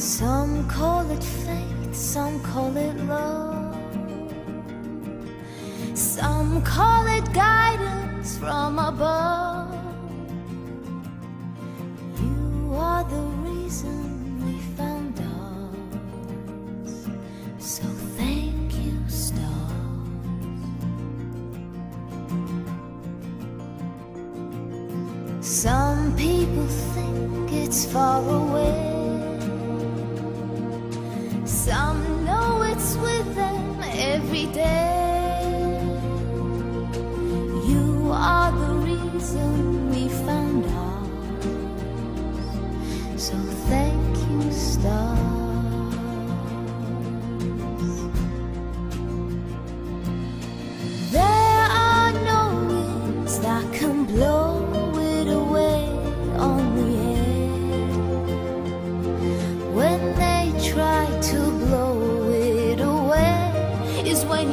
Some call it fate, some call it love. Some call it guidance from above. You are the reason we found us. So thank you, stars. Some people think it's far away.